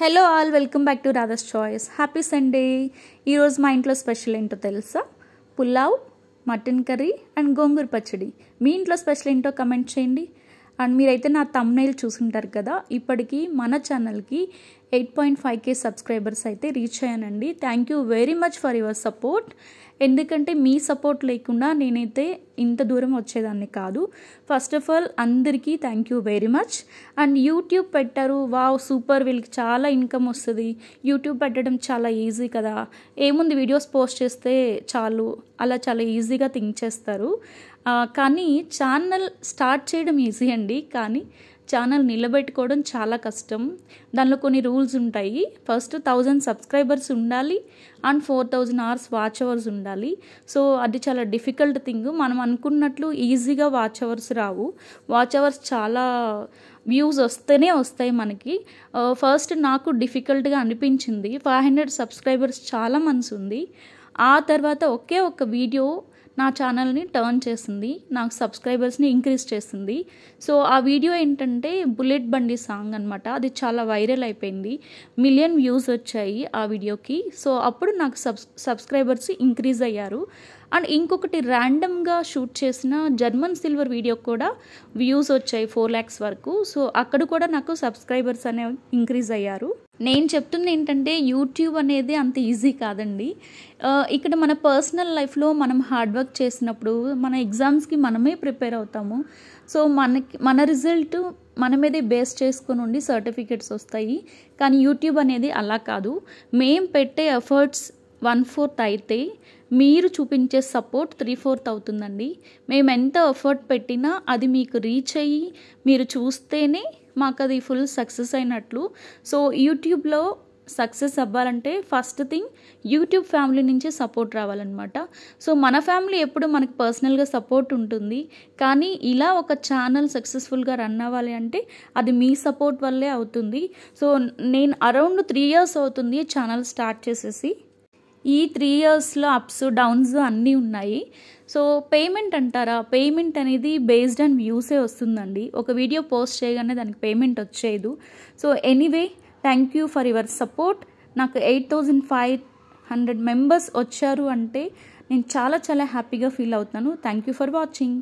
Hello all welcome back to Radha's choice happy Sunday ఈరోజు మా ఇంట్లో స్పెషల్ ఏంటో తెలుసా? పులావ్ మటన్ కర్రీ అండ్ గోంగూర పచ్చడి. మీ ఇంట్లో స్పెషల్ ఏంటో కమెంట్ చేయండి. అండ్ మీరైతే నా తమ్నైల్ చూసుంటారు కదా ఇప్పటికీ మన ఛానల్కి eight point five K subscribers అయితే రీచ్ అయ్యానండి. Thank you very much for your support ఎందుకంటే మీ సపోర్ట్ లేకుండా నేనైతే ఇంత దూరం వచ్చేదాన్ని కాదు. ఫస్ట్ ఆఫ్ ఆల్ అందరికీ thank you very much and YouTube పెట్టారు. వావ్ సూపర్ వీళ్ళకి చాలా ఇన్కమ్ వస్తుంది. యూట్యూబ్ పెట్టడం చాలా ఈజీ కదా. ఏముంది వీడియోస్ పోస్ట్ చేస్తే చాలు. అలా చాలా ఈజీగా థింక్ చేస్తారు. కానీ ఛానల్ స్టార్ట్ చేయడం ఈజీ అండి. కానీ ఛానల్ నిలబెట్టుకోవడం చాలా కష్టం. దానిలో కొన్ని రూల్స్ ఉంటాయి. ఫస్ట్ థౌజండ్ సబ్స్క్రైబర్స్ ఉండాలి. And four thousand hours watch hours ఉండాలి. సో అది చాలా డిఫికల్ట్ థింగ్. మనం అనుకున్నట్లు ఈజీగా వాచ్ అవర్స్ రావు. వాచ్ అవర్స్ చాలా వ్యూస్ వస్తేనే వస్తాయి మనకి. ఫస్ట్ నాకు డిఫికల్ట్గా అనిపించింది. ఫైవ్ హండ్రెడ్ సబ్స్క్రైబర్స్ చాలా మనసు ఉంది ఆ తర్వాత ఒకే ఒక వీడియో నా ఛానల్ని టర్న్ చేసింది నాకు సబ్స్క్రైబర్స్ని ఇంక్రీజ్ చేసింది. సో ఆ వీడియో ఏంటంటే బుల్లెట్ బండి సాంగ్ అనమాట అది చాలా వైరల్ అయిపోయింది. మిలియన్ వ్యూస్ వచ్చాయి ఆ వీడియోకి. సో అప్పుడు నాకు సబ్స్ సబ్స్క్రైబర్స్ ఇంక్రీజ్ అయ్యారు. అండ్ ఇంకొకటి ర్యాండమ్గా షూట్ చేసిన జర్మన్ సిల్వర్ వీడియో కూడా వ్యూస్ వచ్చాయి ఫోర్ ల్యాక్స్ వరకు. సో అక్కడ కూడా నాకు సబ్స్క్రైబర్స్ అనే ఇంక్రీజ్ అయ్యారు. నేను చెప్తుంది ఏంటంటే యూట్యూబ్ అనేది అంత ఈజీ కాదండి. ఇక్కడ మన పర్సనల్ లైఫ్లో మనం హార్డ్ వర్క్ చేసినప్పుడు మన ఎగ్జామ్స్కి మనమే ప్రిపేర్ అవుతాము. సో మనకి మన రిజల్ట్ మన మీదే బేస్ చేసుకొని ఉండి సర్టిఫికెట్స్ వస్తాయి. కానీ యూట్యూబ్ అనేది అలా కాదు. మేం పెట్టే ఎఫర్ట్స్ వన్ ఫోర్త్ అయితే మీరు చూపించే సపోర్ట్ త్రీ ఫోర్త్ అవుతుందండి. మేము ఎంత ఎఫర్ట్ పెట్టినా అది మీకు రీచ్ అయ్యి మీరు చూస్తేనే మాకు అది ఫుల్ సక్సెస్ అయినట్లు సో యూట్యూబ్లో సక్సెస్ అవ్వాలంటే ఫస్ట్ థింగ్ యూట్యూబ్ ఫ్యామిలీ నుంచి సపోర్ట్ రావాలన్నమాట. సో మన ఫ్యామిలీ ఎప్పుడు మనకు పర్సనల్గా సపోర్ట్ ఉంటుంది. కానీ ఇలా ఒక ఛానల్ సక్సెస్ఫుల్గా రన్ అవ్వాలి అంటే అది మీ సపోర్ట్ వల్లే అవుతుంది. సో నేను అరౌండ్ త్రీ ఇయర్స్ అవుతుంది ఛానల్ స్టార్ట్ చేసేసి. ఈ త్రీ ఇయర్స్లో అప్స్ డౌన్స్ అన్నీ ఉన్నాయి. సో పేమెంట్ అంటారా? పేమెంట్ అనేది బేస్డ్ ఆన్ వ్యూసే వస్తుందండి. ఒక వీడియో పోస్ట్ చేయగానే దానికి పేమెంట్ వచ్చేది so anyway thank you for your support నాకు eight thousand five hundred members వచ్చారు అంటే నేను చాలా చాలా హ్యాపీగా ఫీల్ అవుతాను థ్యాంక్ యూ ఫర్ వాచింగ్